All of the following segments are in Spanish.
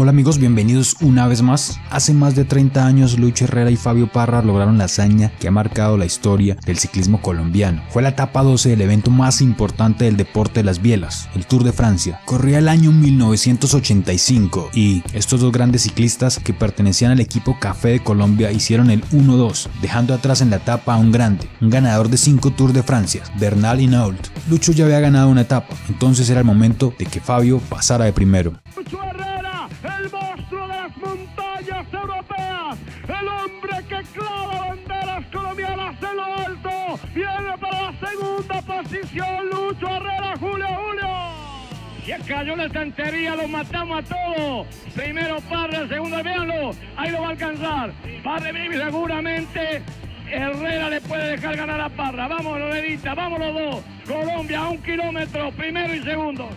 Hola amigos, bienvenidos una vez más. Hace más de 30 años Lucho Herrera y Fabio Parra lograron la hazaña que ha marcado la historia del ciclismo colombiano. Fue la etapa 12 del evento más importante del deporte de las bielas, el Tour de Francia. Corría el año 1985 y estos dos grandes ciclistas que pertenecían al equipo Café de Colombia hicieron el 1-2, dejando atrás en la etapa a un grande, un ganador de 5 Tours de Francia, Bernal Hinault. Lucho ya había ganado una etapa, entonces era el momento de que Fabio pasara de primero. El hombre que clava banderas colombianas en lo alto, viene para la segunda posición, Lucho Herrera, Julio, Julio. Ya cayó la estantería, lo matamos a todos. Primero Parra, segundo, véanlo, ahí lo va a alcanzar. Parra seguramente Herrera le puede dejar ganar a Parra. Vamos, Lorelita, vamos los dos. Colombia a un kilómetro, primero y segundo.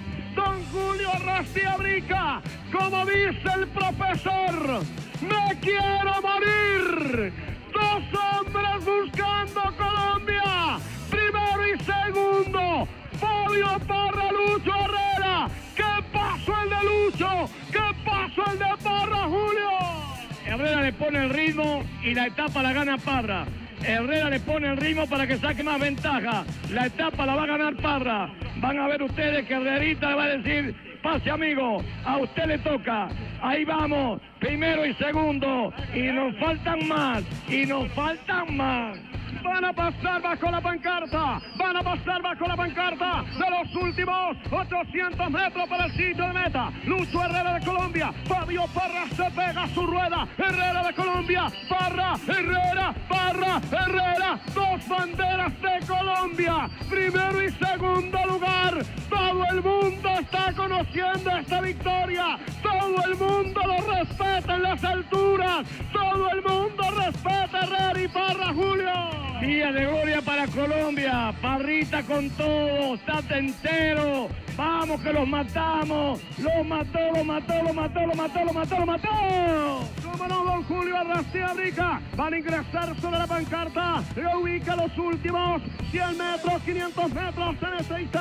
Julio Rastiabrica, como dice el profesor, me quiero morir. Dos hombres buscando Colombia. Primero y segundo. Fabio Parra, Lucho Herrera. ¿Qué pasó el de Lucho? ¿Qué pasó el de Parra, Julio? Herrera le pone el ritmo y la etapa la gana Parra. Herrera le pone el ritmo para que saque más ventaja. La etapa la va a ganar Parra. Van a ver ustedes que Herrerita le va a decir, pase amigo, a usted le toca. Ahí vamos, primero y segundo. Y nos faltan más, y nos faltan más. Van a pasar bajo la pancarta, van a pasar bajo la pancarta de los últimos 800 metros para el sitio de meta. Lucho Herrera de Colombia, Fabio Parra se pega su rueda. Herrera de Colombia, Parra, Herrera, Parra, Herrera, dos banderas de Colombia, primero y segundo lugar. Todo el mundo está conociendo esta victoria, todo el mundo lo respeta en las alturas, todo el mundo respeta a Herrera y Parra Julio. Día de gloria para Colombia. Parrita con todo. State entero. Vamos que los matamos. Los mató, los mató, los mató, los mató, los mató, los mató. Cómo no, don Julio Arrastea Rica. Van a ingresar sobre la pancarta. Le ubica los últimos 100 metros, 500 metros en este instante.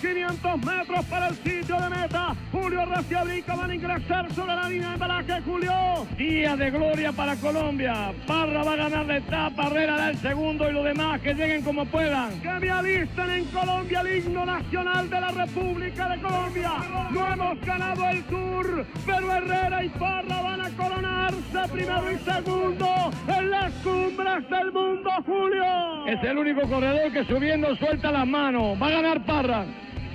500 metros para el sitio de meta. Julio Arrastea Rica van a ingresar sobre la línea de embalaje. Julio. Día de gloria para Colombia. Parra va a ganar la etapa. Herrera da el segundo y los demás que lleguen como puedan. Que me alisten en Colombia el himno nacional de la. República de Colombia. No hemos ganado el Tour, pero Herrera y Parra van a coronarse primero y segundo en las cumbres del mundo, Julio. Es el único corredor que subiendo suelta las manos. Va a ganar Parra.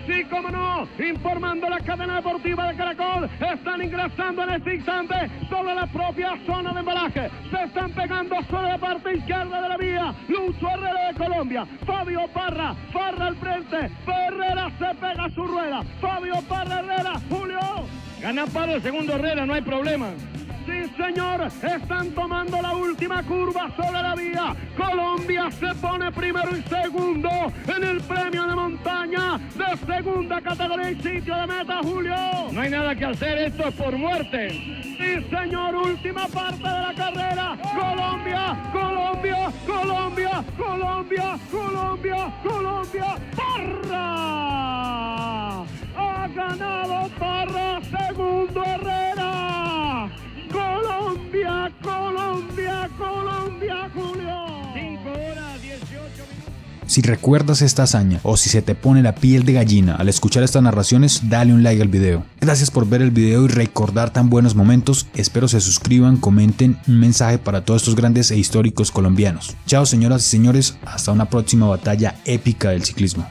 Sí, cómo no, informando la cadena deportiva de Caracol, están ingresando en este instante sobre la propia zona de embalaje. Se están pegando sobre la parte izquierda de la vía. Lucho Herrera de Colombia, Fabio Parra, Parra al frente, Herrera se pega a su rueda. Fabio Parra Herrera, Julio. Gana Parra el segundo Herrera, no hay problema. Sí, señor, están tomando la última curva sobre la vía. Colombia se pone primero y segundo en el premio de montaña de segunda categoría y sitio de meta, Julio. No hay nada que hacer, esto es por muerte. Sí, señor, última parte de la carrera. Colombia, Colombia, Colombia, Colombia, Colombia, Colombia, Parra. Ha ganado Si recuerdas esta hazaña o si se te pone la piel de gallina al escuchar estas narraciones, dale un like al video. Gracias por ver el video y recordar tan buenos momentos. Espero se suscriban, comenten un mensaje para todos estos grandes e históricos colombianos. Chao señoras y señores, hasta una próxima batalla épica del ciclismo.